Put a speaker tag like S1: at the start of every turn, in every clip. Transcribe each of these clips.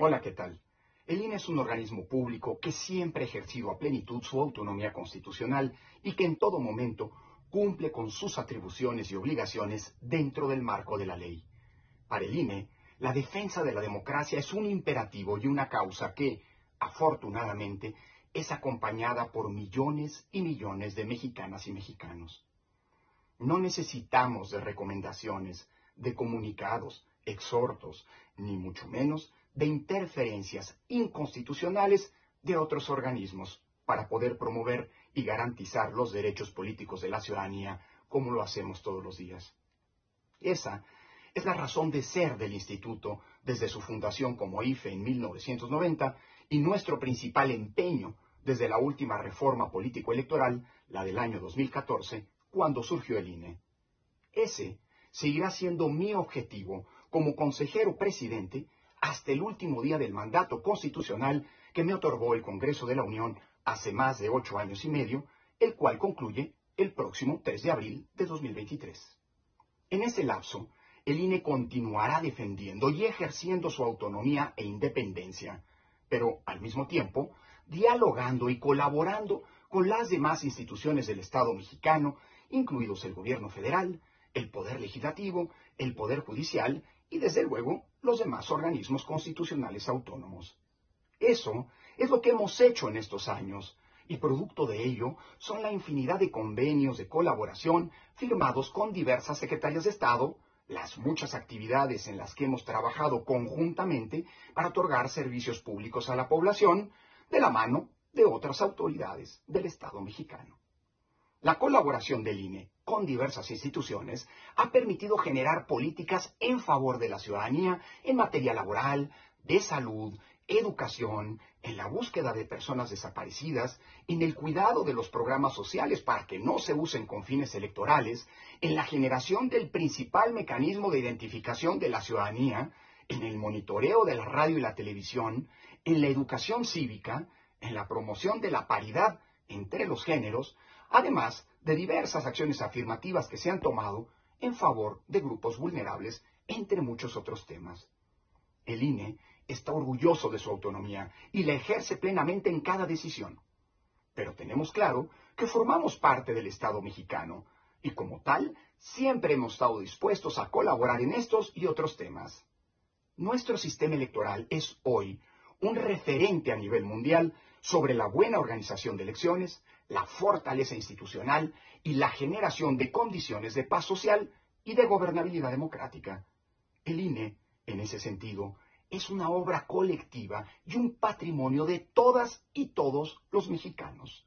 S1: Hola, ¿qué tal? El INE es un organismo público que siempre ha ejercido a plenitud su autonomía constitucional y que en todo momento cumple con sus atribuciones y obligaciones dentro del marco de la ley. Para el INE, la defensa de la democracia es un imperativo y una causa que, afortunadamente, es acompañada por millones y millones de mexicanas y mexicanos. No necesitamos de recomendaciones, de comunicados, exhortos, ni mucho menos de interferencias inconstitucionales de otros organismos para poder promover y garantizar los derechos políticos de la ciudadanía como lo hacemos todos los días. Esa es la razón de ser del instituto desde su fundación como IFE en 1990 y nuestro principal empeño desde la última reforma político-electoral, la del año 2014, cuando surgió el INE. Ese seguirá siendo mi objetivo como consejero presidente hasta el último día del mandato constitucional que me otorgó el Congreso de la Unión hace más de ocho años y medio, el cual concluye el próximo 3 de abril de 2023. En ese lapso, el INE continuará defendiendo y ejerciendo su autonomía e independencia, pero al mismo tiempo dialogando y colaborando con las demás instituciones del Estado mexicano, incluidos el gobierno federal, el poder legislativo, el poder judicial y desde luego los demás organismos constitucionales autónomos. Eso es lo que hemos hecho en estos años, y producto de ello son la infinidad de convenios de colaboración firmados con diversas secretarias de Estado, las muchas actividades en las que hemos trabajado conjuntamente para otorgar servicios públicos a la población, de la mano de otras autoridades del Estado mexicano. La colaboración del INE con diversas instituciones ha permitido generar políticas en favor de la ciudadanía en materia laboral, de salud, educación, en la búsqueda de personas desaparecidas, en el cuidado de los programas sociales para que no se usen con fines electorales, en la generación del principal mecanismo de identificación de la ciudadanía, en el monitoreo de la radio y la televisión, en la educación cívica, en la promoción de la paridad entre los géneros, además de diversas acciones afirmativas que se han tomado en favor de grupos vulnerables, entre muchos otros temas. El INE está orgulloso de su autonomía y la ejerce plenamente en cada decisión. Pero tenemos claro que formamos parte del Estado mexicano y como tal siempre hemos estado dispuestos a colaborar en estos y otros temas. Nuestro sistema electoral es hoy un referente a nivel mundial sobre la buena organización de elecciones, la fortaleza institucional y la generación de condiciones de paz social y de gobernabilidad democrática. El INE, en ese sentido, es una obra colectiva y un patrimonio de todas y todos los mexicanos.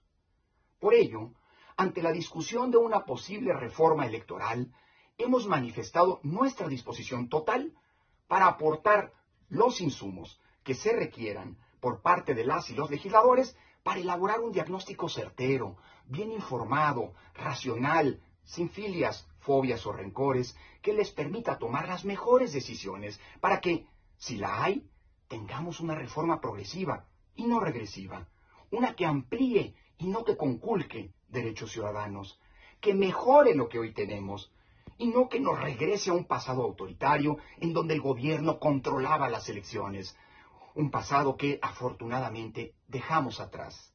S1: Por ello, ante la discusión de una posible reforma electoral, hemos manifestado nuestra disposición total para aportar los insumos que se requieran por parte de las y los legisladores para elaborar un diagnóstico certero, bien informado, racional, sin filias, fobias o rencores, que les permita tomar las mejores decisiones para que, si la hay, tengamos una reforma progresiva y no regresiva, una que amplíe y no que conculque derechos ciudadanos, que mejore lo que hoy tenemos y no que nos regrese a un pasado autoritario en donde el gobierno controlaba las elecciones, un pasado que afortunadamente dejamos atrás.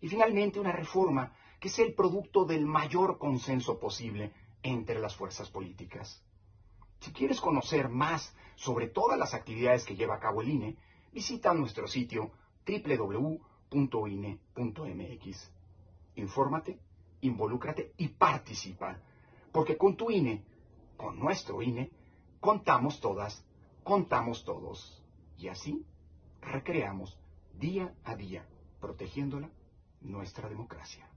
S1: Y finalmente una reforma que sea el producto del mayor consenso posible entre las fuerzas políticas. Si quieres conocer más sobre todas las actividades que lleva a cabo el INE, visita nuestro sitio www.ine.mx. Infórmate, involúcrate y participa porque con tu INE, con nuestro INE, contamos todas, contamos todos. Y así recreamos día a día, protegiéndola, nuestra democracia.